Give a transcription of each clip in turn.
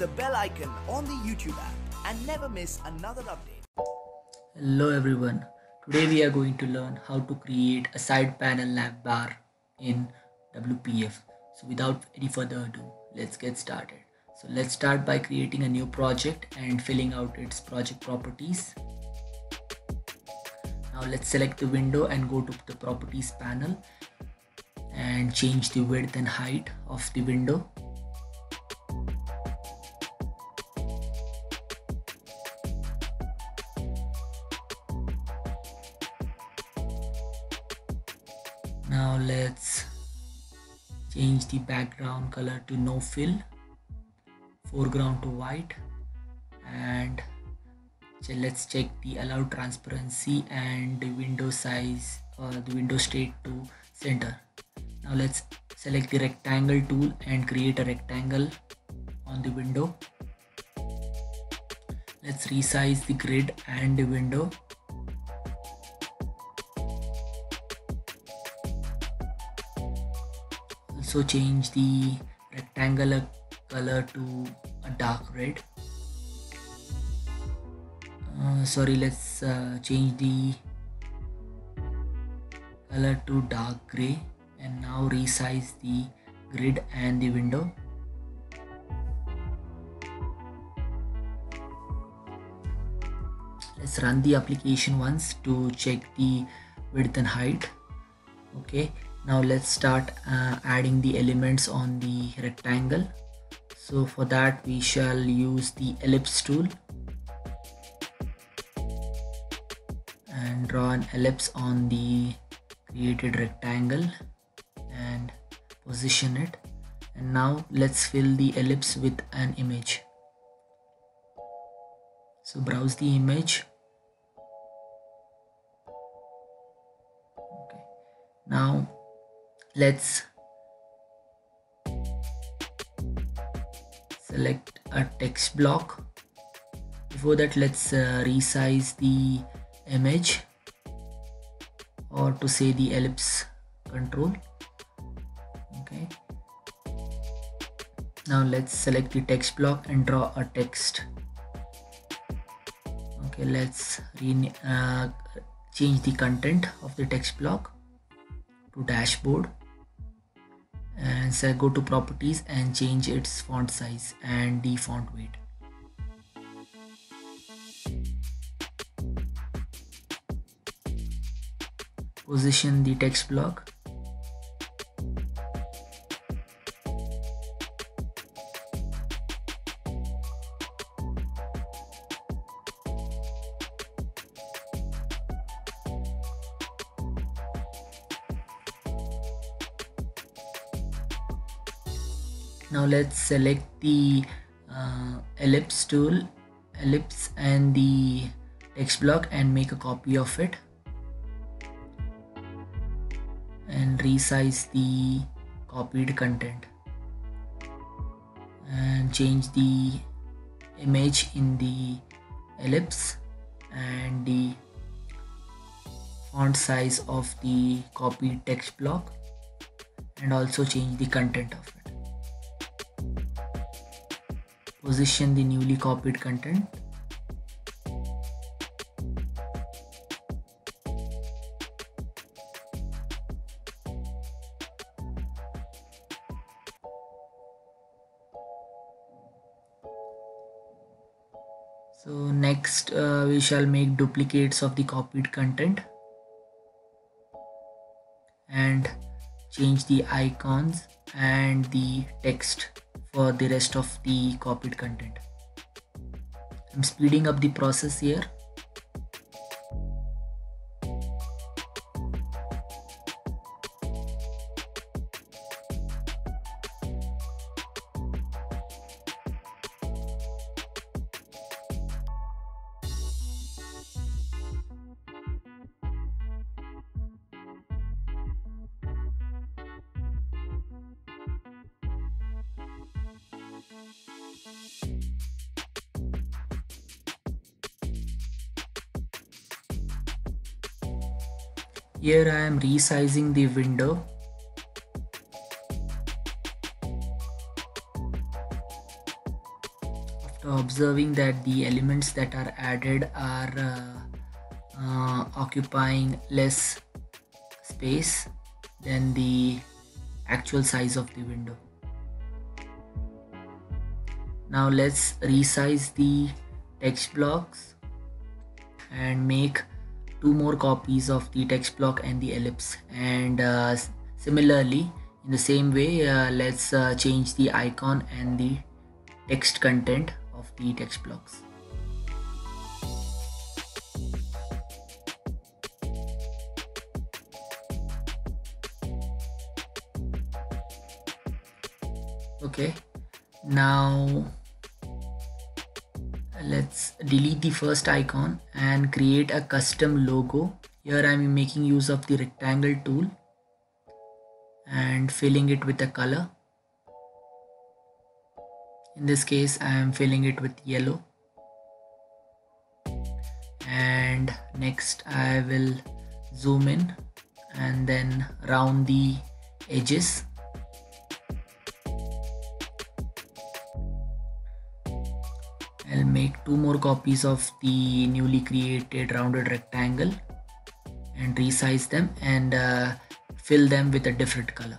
the bell icon on the YouTube app and never miss another update. Hello everyone. Today we are going to learn how to create a side panel navbar in WPF. So without any further ado, let's get started. So let's start by creating a new project and filling out its project properties. Now let's select the window and go to the properties panel and change the width and height of the window. The background color to no fill, foreground to white. And let's check the allow transparency and the window size or the window state to center. Now let's select the rectangle tool and create a rectangle on the window. Let's resize the grid and the window also change the rectangular color to a dark red. Uh, sorry let's uh, change the color to dark gray and now resize the grid and the window. Let's run the application once to check the width and height. Okay now let's start uh, adding the elements on the rectangle. So for that we shall use the ellipse tool and draw an ellipse on the created rectangle and position it. And now let's fill the ellipse with an image. So browse the image. Okay. Now let's select a text block. Before that let's uh, resize the image or to say the ellipse control. Okay. Now let's select the text block and draw a text. Okay let's uh, change the content of the text block to dashboard and go to properties and change its font size and the font weight. Position the text block let's select the uh, ellipse tool ellipse and the text block and make a copy of it. And resize the copied content. And change the image in the ellipse and the font size of the copied text block. And also change the content of it position the newly copied content. So next uh, we shall make duplicates of the copied content and change the icons and the text for the rest of the copied content. I'm speeding up the process here Here I am resizing the window. After observing that the elements that are added are uh, uh, occupying less space than the actual size of the window now let's resize the text blocks and make two more copies of the text block and the ellipse. And uh, similarly in the same way uh, let's uh, change the icon and the text content of the text blocks. Okay. Now let's delete the first icon and create a custom logo. Here I'm making use of the rectangle tool and filling it with a color. In this case I am filling it with yellow. And next I will zoom in and then round the edges make two more copies of the newly created rounded rectangle and resize them and uh, fill them with a different color.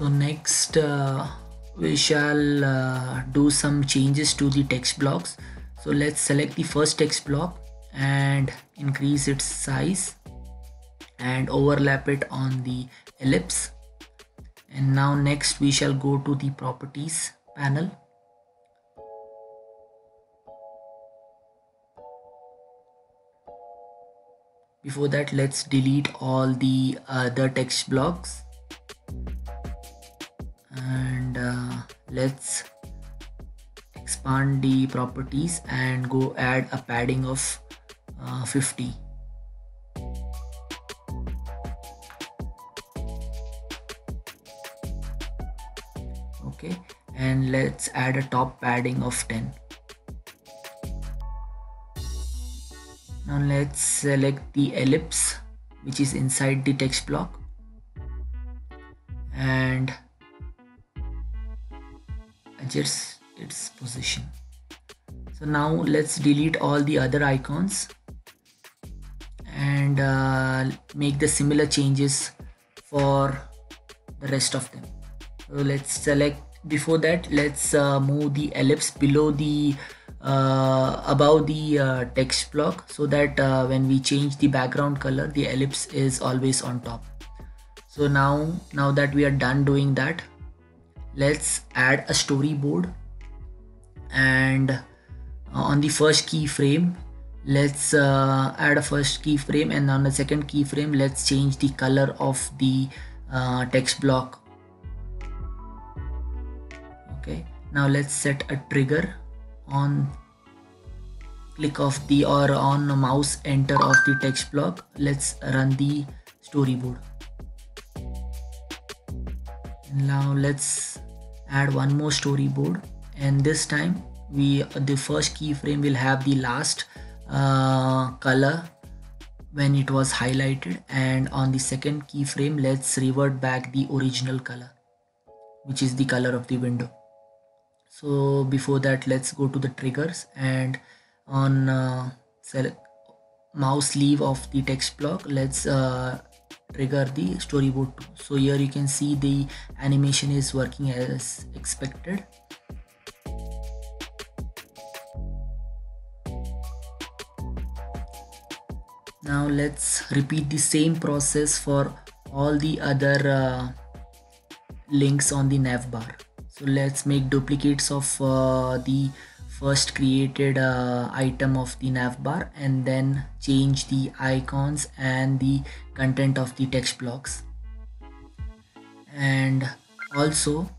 So next uh, we shall uh, do some changes to the text blocks. So let's select the first text block and increase its size and overlap it on the ellipse. And now next we shall go to the properties panel. Before that let's delete all the other text blocks and uh, let's expand the properties and go add a padding of uh, 50 okay and let's add a top padding of 10 now let's select the ellipse which is inside the text block its position. So now let's delete all the other icons and uh, make the similar changes for the rest of them. So let's select before that let's uh, move the ellipse below the uh, above the uh, text block so that uh, when we change the background color the ellipse is always on top. So now now that we are done doing that let's add a storyboard. And uh, on the first keyframe let's uh, add a first keyframe. And on the second keyframe let's change the color of the uh, text block. Okay. Now let's set a trigger on click of the or on mouse enter of the text block. Let's run the storyboard now let's add one more storyboard. And this time we the first keyframe will have the last uh, color when it was highlighted. And on the second keyframe let's revert back the original color which is the color of the window. So before that let's go to the triggers. And on uh, select mouse leave of the text block let's uh, trigger the storyboard 2 so here you can see the animation is working as expected. Now let's repeat the same process for all the other uh, links on the navbar so let's make duplicates of uh, the first created uh, item of the navbar and then change the icons and the content of the text blocks. And also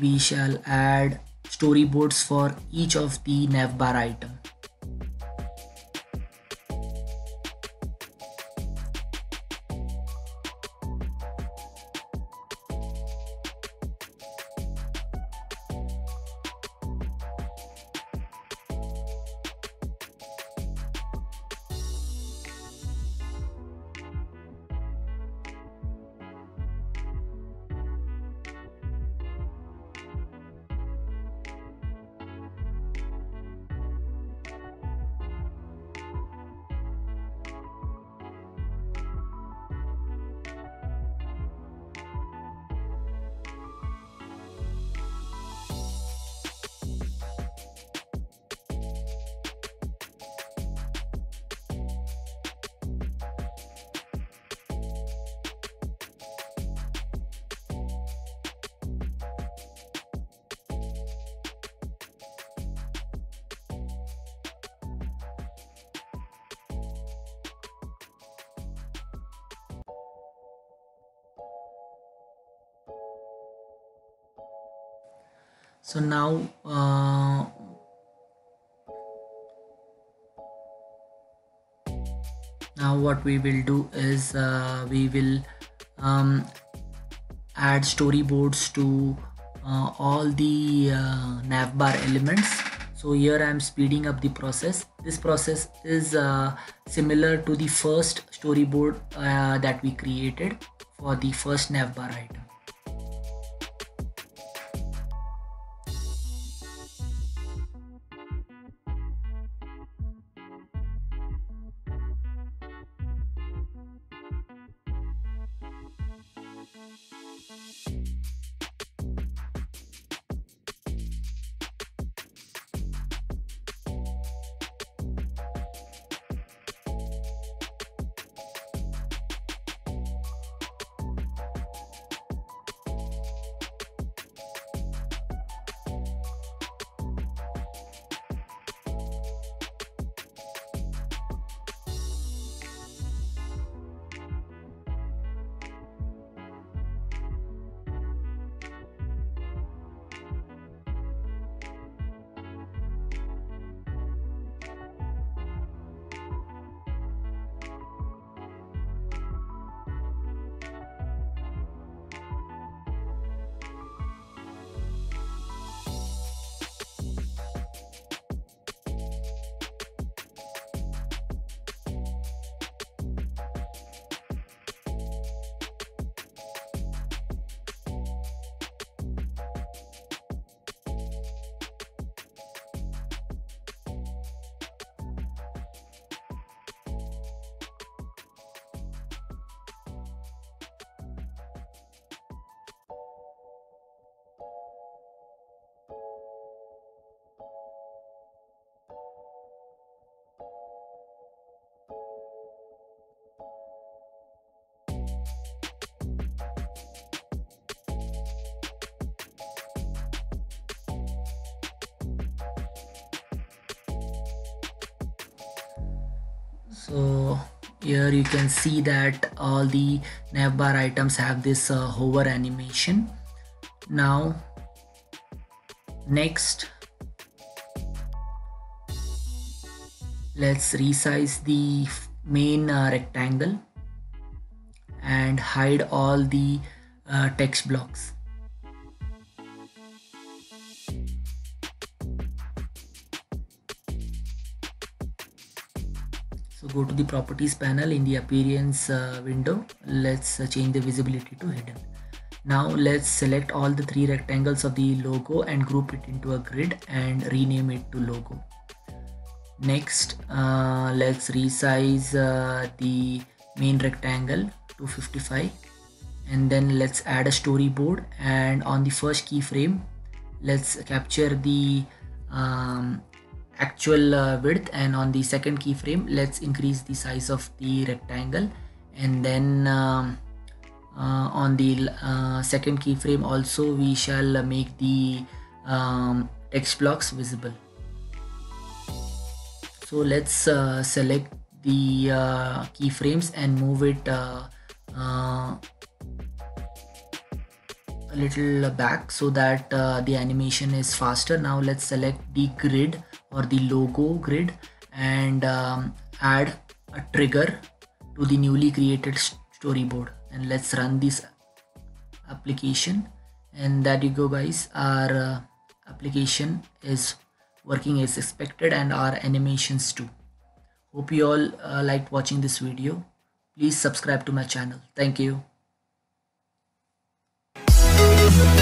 we shall add storyboards for each of the navbar item so now uh, now what we will do is uh, we will um, add storyboards to uh, all the uh, navbar elements. So here i am speeding up the process. This process is uh, similar to the first storyboard uh, that we created for the first navbar item so here you can see that all the navbar items have this uh, hover animation. Now next let's resize the main uh, rectangle and hide all the uh, text blocks go to the properties panel in the appearance uh, window. Let's uh, change the visibility to hidden. Now let's select all the three rectangles of the logo and group it into a grid and rename it to logo. Next uh, let's resize uh, the main rectangle 255 and then let's add a storyboard. And on the first keyframe let's capture the um, actual uh, width and on the second keyframe let's increase the size of the rectangle. And then um, uh, on the uh, second keyframe also we shall make the um, text blocks visible. So let's uh, select the uh, keyframes and move it uh, a little back so that the animation is faster. Now let's select the grid or the logo grid and um, add a trigger to the newly created storyboard. And let's run this application. And that you go guys. Our uh, application is working as expected and our animations too. Hope you all uh, liked watching this video. Please subscribe to my channel. Thank you We'll